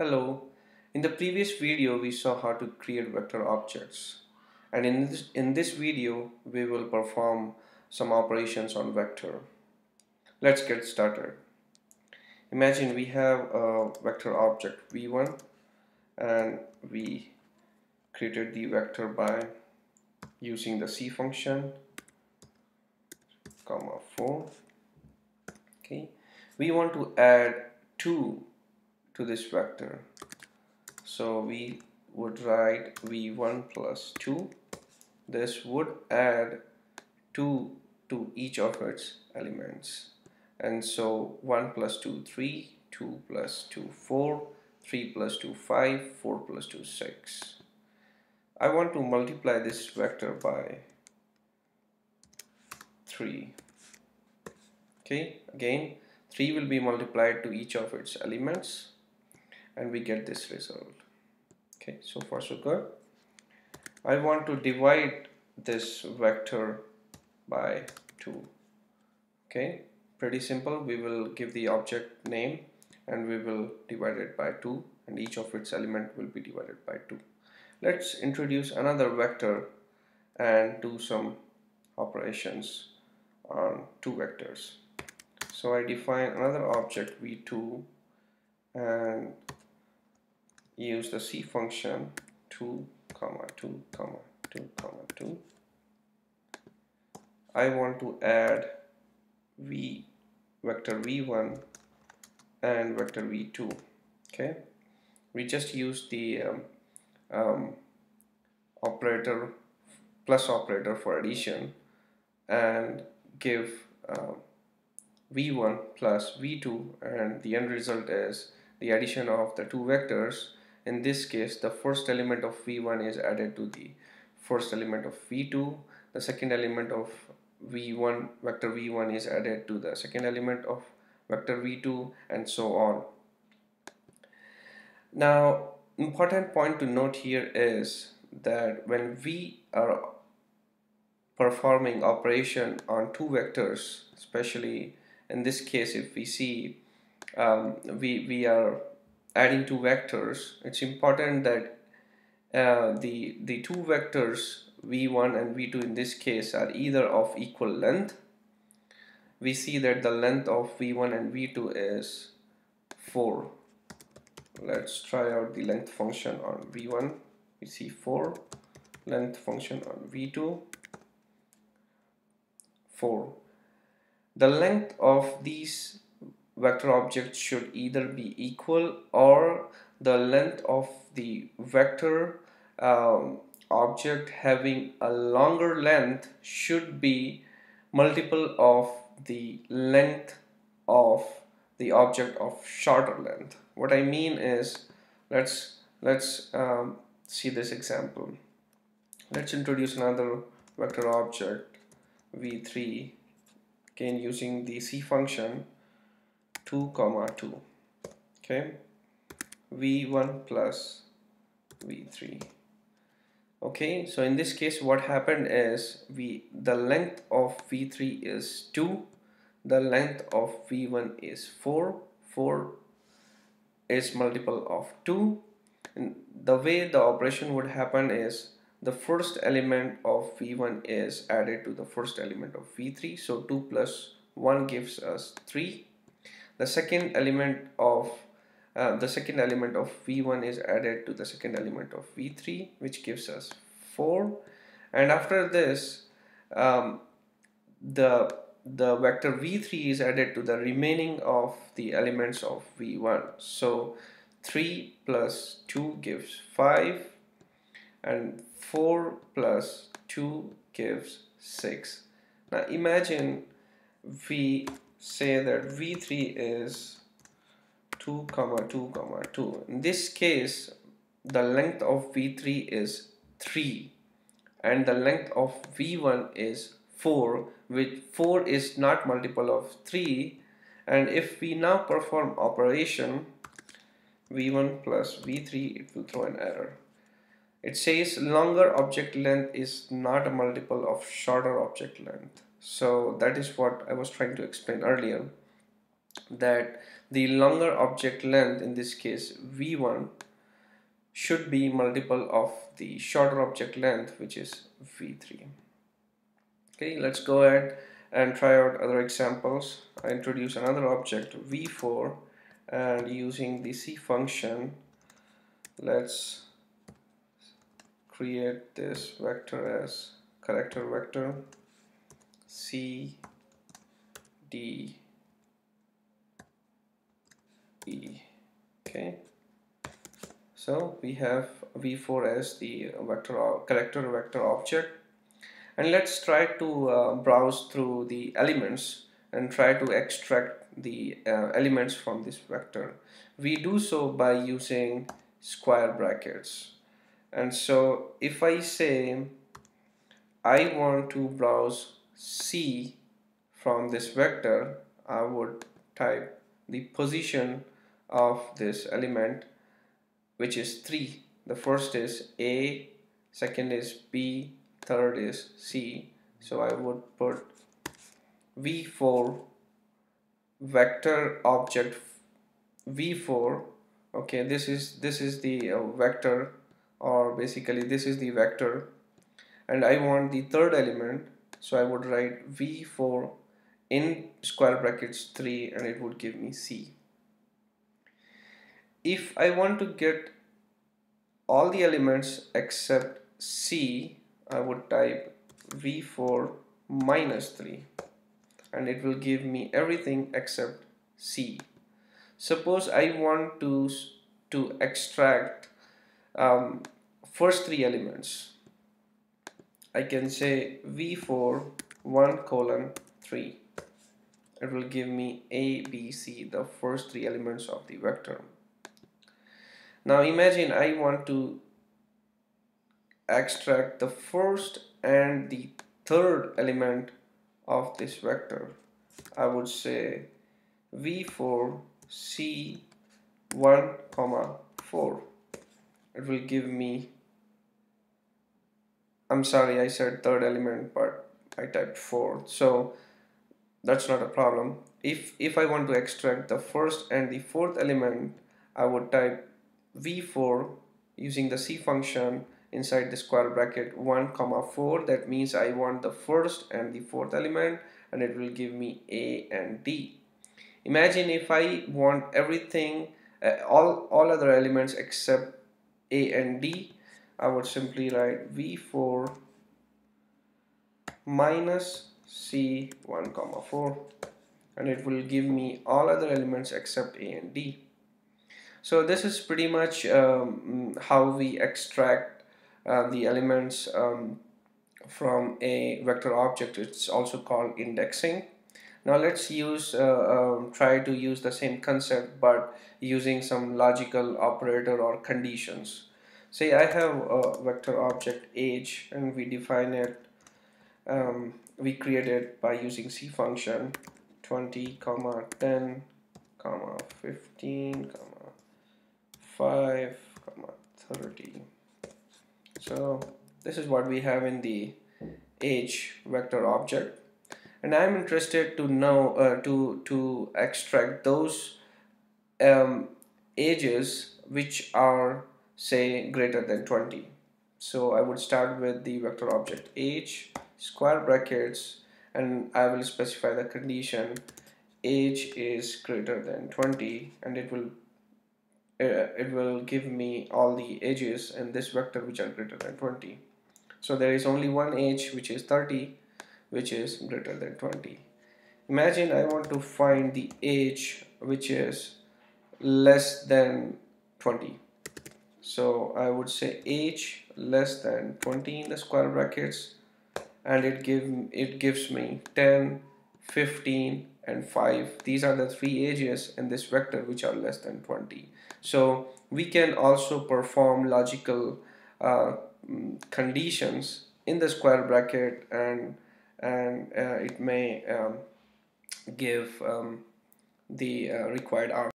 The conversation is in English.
Hello. In the previous video we saw how to create vector objects and in this, in this video we will perform some operations on vector. Let's get started. Imagine we have a vector object v1 and we created the vector by using the c function comma 4 okay we want to add 2 to this vector. So we would write v1 plus 2 this would add 2 to each of its elements. And so 1 plus 2 3 2 plus 2 4 3 plus 2 5 4 plus 2 6 I want to multiply this vector by 3 okay again 3 will be multiplied to each of its elements and we get this result. Okay so far so good. I want to divide this vector by 2 okay pretty simple. We will give the object name and we will divide it by 2 and each of its element will be divided by 2 let's introduce another vector and do some operations on two vectors. So I define another object v2 and use the c function 2 comma 2 comma 2 comma 2 I want to add v vector v1 and vector v2 okay? We just use the um, um, operator plus operator for addition and give um, v1 plus v2 and the end result is the addition of the two vectors in this case the first element of v1 is added to the first element of v2 the second element of v1 vector v1 is added to the second element of vector v2 and so on. Now important point to note here is that when we are performing operation on two vectors especially in this case if we see um, we, we are adding two vectors it's important that uh, the the two vectors v1 and v2 in this case are either of equal length. We see that the length of v1 and v2 is 4 let's try out the length function on v1 we see 4 length function on v2 4 the length of these vector objects should either be equal or the length of the vector um, object having a longer length should be multiple of the length of the object of shorter length. What I mean is let's let's um, see this example. Let's introduce another vector object v3 again using the c function 2 comma 2 okay? V1 plus v3 okay? So in this case what happened is we the length of v3 is 2 the length of v1 is 4 4 is multiple of 2 and the way the operation would happen is the first element of v1 is added to the first element of v3 so 2 plus 1 gives us 3 the second element of uh, the second element of v1 is added to the second element of v3 which gives us 4 and after this um, the the vector v3 is added to the remaining of the elements of v1 so 3 plus 2 gives 5 and 4 plus 2 gives 6 now imagine we say that v3 is 2 comma 2 comma 2 in this case the length of v3 is 3 and the length of v1 is 4 which 4 is not multiple of 3 and if we now perform operation v1 plus v3 it will throw an error it says longer object length is not a multiple of shorter object length. So that is what I was trying to explain earlier that the longer object length in this case v1 should be multiple of the shorter object length which is v3 okay let's go ahead and try out other examples. I introduce another object v4 and using the c function let's create this vector as character vector c d e okay? So we have v4 as the vector character vector object. And let's try to uh, browse through the elements and try to extract the uh, elements from this vector. We do so by using square brackets and so if I say I want to browse C from this vector I would type the position of this element which is 3 the first is A second is B third is C. So I would put v4 vector object v4 okay this is this is the uh, vector or basically this is the vector and I want the third element so I would write v4 in square brackets 3 and it would give me C. If I want to get all the elements except C I would type v4 minus 3 and it will give me everything except C. Suppose I want to to extract um, first three elements. I can say v4 1 colon 3 it will give me a b c the first three elements of the vector. Now imagine I want to extract the first and the third element of this vector. I would say v4 c 1 comma 4 it will give me I'm sorry I said third element but I typed fourth so that's not a problem. If if I want to extract the first and the fourth element I would type v4 using the c function inside the square bracket 1 comma 4 that means I want the first and the fourth element and it will give me A and D. Imagine if I want everything uh, all all other elements except A and D I would simply write V4 minus C 1 comma 4 and it will give me all other elements except A and D. So this is pretty much um, how we extract uh, the elements um, from a vector object. It's also called indexing now let's use uh, um, try to use the same concept but using some logical operator or conditions. Say I have a vector object age and we define it um, we create it by using C function 20 comma 10 comma 15 comma 5 comma 30 so this is what we have in the age vector object and I'm interested to know uh, to to extract those um, ages which are say greater than 20 so I would start with the vector object age square brackets and I will specify the condition. Age is greater than 20 and it will uh, it will give me all the edges in this vector which are greater than 20 so there is only one age which is 30 which is greater than 20 imagine I want to find the age which is less than 20 so I would say age less than 20 in the square brackets and it give it gives me 10 15 and 5 these are the three ages in this vector which are less than 20 so we can also perform logical uh, mm, conditions in the square bracket and and uh, it may um, give um, the uh, required outcome